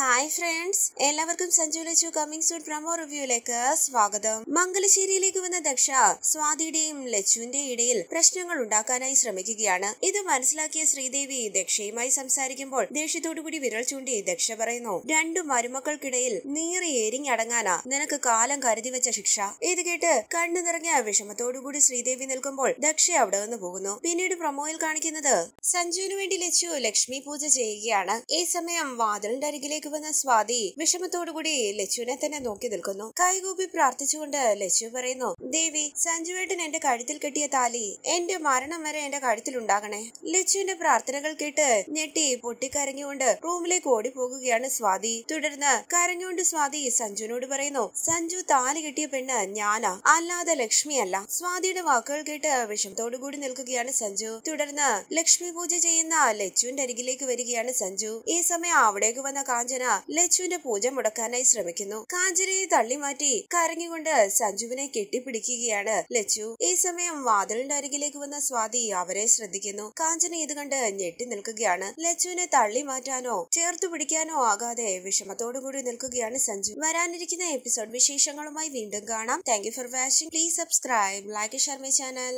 Hi friends എല്ലാവർക്കും Sanju Lachu coming soon promo റിവ്യൂലേക്ക് സ്വാഗതം. മംഗലശ്ശേരിയിലേക്ക് വന്ന ദക്ഷ സ്വാതിയുടെയും ലച്ചുവിന്റെ ഇടയിൽ പ്രശ്നങ്ങൾ ഉണ്ടാക്കാനായി ശ്രമിക്കുകയാണ്. ഇത് മനസ്സിലാക്കിയ ശ്രീദേവി ദക്ഷയുമായി സംസാരിക്കുമ്പോൾ ദേഷ്യത്തോടുകൂടി വിരൽ ചൂണ്ടി ദക്ഷ പറയുന്നു രണ്ടു മരുമക്കൾക്കിടയിൽ നീറി എരിഞ്ഞടങ്ങാനാ നിനക്ക് കാലം കരുതി വെച്ച ശിക്ഷ. ഇത് കേട്ട് കണ്ണു നിറഞ്ഞ വിഷമത്തോടുകൂടി ശ്രീദേവി നിൽക്കുമ്പോൾ ദക്ഷ അവിടെ നിന്ന് പോകുന്നു. പിന്നീട് പ്രമോയിൽ കാണിക്കുന്നത് സഞ്ജുവിന് വേണ്ടി ലച്ചു ലക്ഷ്മി പൂജ ചെയ്യുകയാണ്. ഈ സമയം വാതിലിന്റെ അരികിലേക്ക് വന്ന സ്വാതി വിഷമത്തോടുകൂടി ലച്ചുവിനെ തന്നെ നോക്കി നിൽക്കുന്നു. കൈകൂപ്പി പ്രാർത്ഥിച്ചുകൊണ്ട് ലച്ചു പറയുന്നു ദേവി സഞ്ജുവേട്ടൻ എന്റെ കഴുത്തിൽ കെട്ടിയ താലി എന്റെ മരണം വരെ എന്റെ കഴുത്തിൽ ഉണ്ടാകണേ. ലച്ചുവിന്റെ പ്രാർത്ഥനകൾ കേട്ട് ഞെട്ടി പൊട്ടിക്കരഞ്ഞുകൊണ്ട് റൂമിലേക്ക് ഓടി പോകുകയാണ് സ്വാതി. തുടർന്ന് കരഞ്ഞുകൊണ്ട് സ്വാതി സഞ്ജുവിനോട് പറയുന്നു സഞ്ജു താലി കെട്ടിയ പെണ്ണ് ഞാനാ അല്ലാതെ ലക്ഷ്മിയല്ല സ്വാതിയുടെ വാക്കുകൾ കേട്ട് വിഷമത്തോടുകൂടി നിൽക്കുകയാണ് സഞ്ജു. തുടർന്ന് ലക്ഷ്മി പൂജ ചെയ്യുന്ന ലച്ചുവിന്റെ അരികിലേക്ക് വരികയാണ് സഞ്ജു. ഈ സമയം അവിടേക്ക് വന്ന കാഞ്ചന ലച്ചുവിന്റെ പൂജ മുടക്കാനായി ശ്രമിക്കുന്നു. കാഞ്ചനയെ തള്ളി മാറ്റി കരഞ്ഞുകൊണ്ട് സഞ്ജുവിനെ കെട്ടിപ്പിടിക്കുകയാണ് ലച്ചു. ഈ സമയം വാതിലിന്റെ അരികിലേക്ക് വന്ന സ്വാതി അവരെ ശ്രദ്ധിക്കുന്നു. കാഞ്ചന ഇത് കണ്ട് ഞെട്ടി നിൽക്കുകയാണ്. ലച്ചുവിനെ തള്ളി മാറ്റാനോ ചേർത്തു പിടിക്കാനോ ആകാതെ വിഷമത്തോടുകൂടി നിൽക്കുകയാണ് സഞ്ജു. വരാനിരിക്കുന്ന എപ്പിസോഡ് വിശേഷങ്ങളുമായി വീണ്ടും കാണാം. Thank for watching. Please subscribe. Like Sharmi channel.